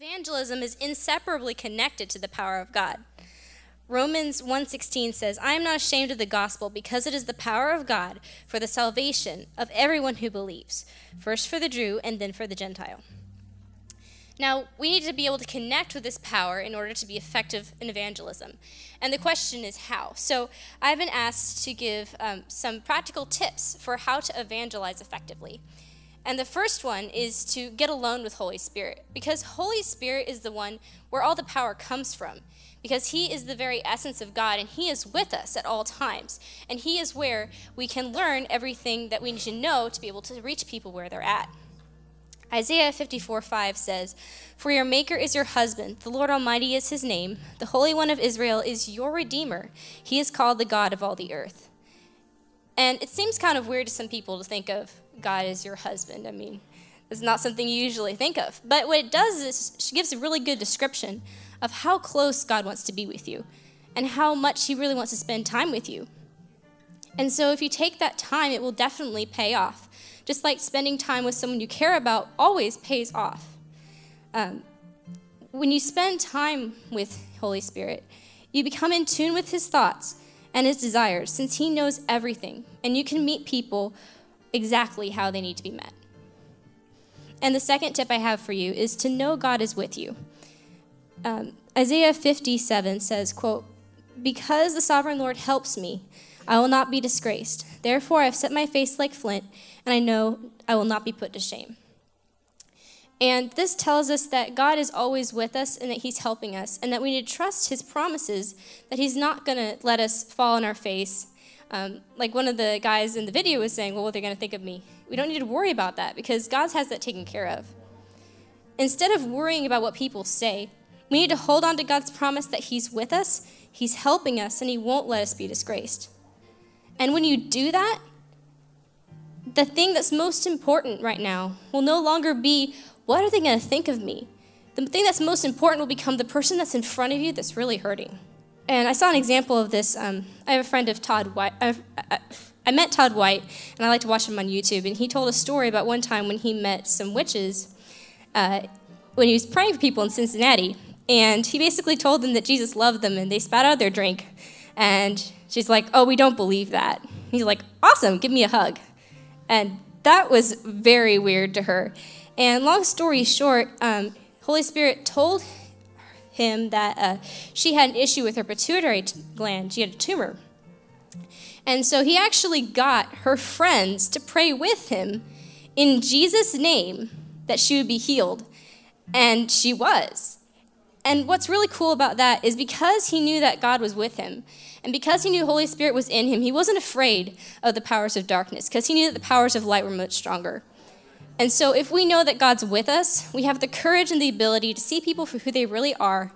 Evangelism is inseparably connected to the power of God. Romans 1:16 says, "I am not ashamed of the gospel because it is the power of God for the salvation of everyone who believes, first for the Jew and then for the Gentile." Now, we need to be able to connect with this power in order to be effective in evangelism. And the question is how. So, I've been asked to give um, some practical tips for how to evangelize effectively. And the first one is to get alone with Holy Spirit, because Holy Spirit is the one where all the power comes from, because He is the very essence of God, and He is with us at all times. And He is where we can learn everything that we need to know to be able to reach people where they're at. Isaiah 54 5 says, For your Maker is your husband, the Lord Almighty is his name, the Holy One of Israel is your Redeemer. He is called the God of all the earth. And it seems kind of weird to some people to think of God as your husband. I mean, it's not something you usually think of. But what it does is she gives a really good description of how close God wants to be with you and how much He really wants to spend time with you. And so if you take that time, it will definitely pay off. Just like spending time with someone you care about always pays off. Um, when you spend time with Holy Spirit, you become in tune with His thoughts and His desires since He knows everything, and you can meet people exactly how they need to be met. And the second tip I have for you is to know God is with you. Um, Isaiah 57 says, quote, Because the sovereign Lord helps me, I will not be disgraced. Therefore I have set my face like flint, and I know I will not be put to shame. And this tells us that God is always with us and that He's helping us, and that we need to trust His promises, that He's not going to let us fall on our face um, like one of the guys in the video was saying, well, what are they're going to think of me. We don't need to worry about that because God has that taken care of. Instead of worrying about what people say, we need to hold on to God's promise that He's with us, He's helping us, and He won't let us be disgraced. And when you do that, the thing that's most important right now will no longer be, what are they going to think of me? The thing that's most important will become the person that's in front of you that's really hurting. And I saw an example of this. Um, I have a friend of Todd White. I, I, met Todd White, and I like to watch him on YouTube. And he told a story about one time when he met some witches uh, when he was praying for people in Cincinnati. And he basically told them that Jesus loved them, and they spat out their drink. And she's like, Oh, we don't believe that. He's like, Awesome, give me a hug. And that was very weird to her. And long story short, um, Holy Spirit told him that uh, she had an issue with her pituitary gland. She had a tumor. And so he actually got her friends to pray with him in Jesus' name that she would be healed. And she was. And what's really cool about that is because he knew that God was with him, and because he knew Holy Spirit was in him, he wasn't afraid of the powers of darkness, because he knew that the powers of light were much stronger. And so, if we know that God's with us, we have the courage and the ability to see people for who they really are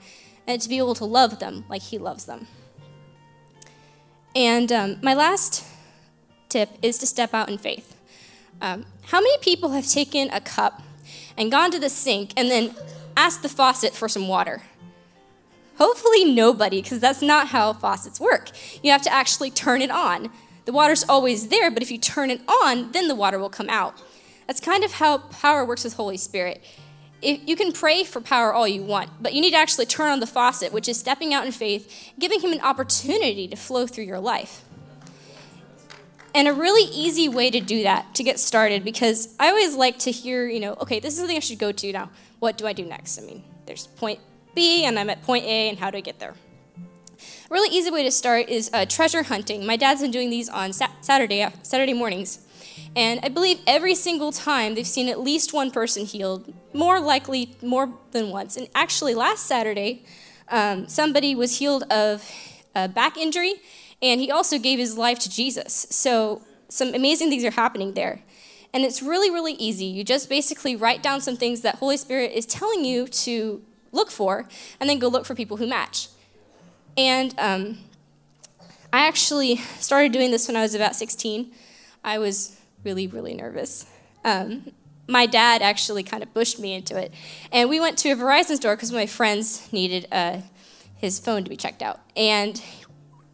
and to be able to love them like He loves them. And um, my last tip is to step out in faith. Um, how many people have taken a cup and gone to the sink and then asked the faucet for some water? Hopefully, nobody, because that's not how faucets work. You have to actually turn it on. The water's always there, but if you turn it on, then the water will come out. That's kind of how power works with Holy Spirit. If you can pray for power all you want, but you need to actually turn on the faucet, which is stepping out in faith, giving Him an opportunity to flow through your life. And a really easy way to do that, to get started, because I always like to hear, you know, okay, this is something I should go to now. What do I do next? I mean, there's point B, and I'm at point A, and how do I get there? A really easy way to start is uh, treasure hunting. My dad's been doing these on Saturday, Saturday mornings. And I believe every single time they've seen at least one person healed, more likely more than once. And actually, last Saturday, um, somebody was healed of a back injury, and he also gave his life to Jesus. So, some amazing things are happening there. And it's really, really easy. You just basically write down some things that Holy Spirit is telling you to look for, and then go look for people who match. And um, I actually started doing this when I was about 16. I was really, really nervous. Um, my dad actually kind of pushed me into it. And we went to a Verizon store because my friends needed uh, his phone to be checked out. And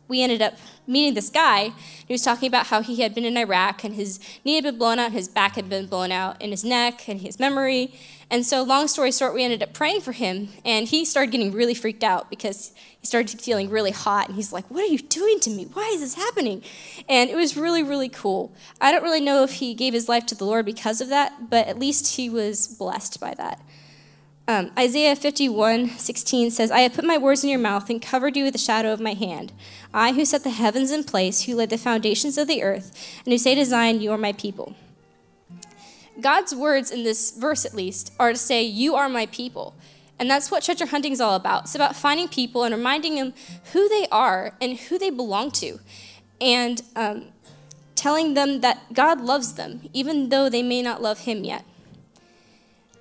we ended up meeting this guy. He was talking about how he had been in Iraq and his knee had been blown out, his back had been blown out, and his neck and his memory. And so, long story short, we ended up praying for him, and he started getting really freaked out because he started feeling really hot, and he's like, What are you doing to me? Why is this happening? And it was really, really cool. I don't really know if he gave his life to the Lord because of that, but at least he was blessed by that. Um, Isaiah 51 16 says, I have put my words in your mouth and covered you with the shadow of my hand. I who set the heavens in place, who laid the foundations of the earth, and who say to Zion, You are my people. God's words in this verse, at least, are to say, You are my people. And that's what treasure hunting is all about. It's about finding people and reminding them who they are and who they belong to, and um, telling them that God loves them, even though they may not love Him yet.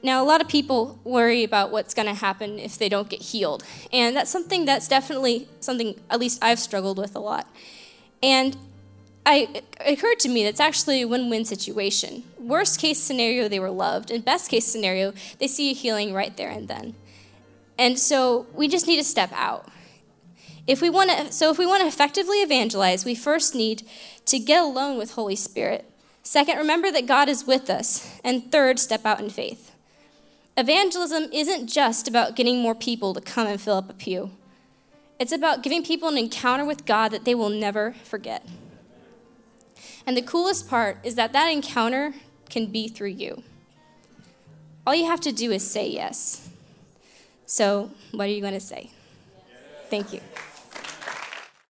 Now, a lot of people worry about what's going to happen if they don't get healed. And that's something that's definitely something, at least I've struggled with a lot. And I, it occurred to me that's actually a win win situation. Worst case scenario, they were loved, and best case scenario, they see a healing right there and then. And so we just need to step out. If we want to, so if we want to effectively evangelize, we first need to get alone with Holy Spirit. Second, remember that God is with us. And third, step out in faith. Evangelism isn't just about getting more people to come and fill up a pew. It's about giving people an encounter with God that they will never forget. And the coolest part is that that encounter can be through you. All you have to do is say yes. So, what are you going to say? Thank you.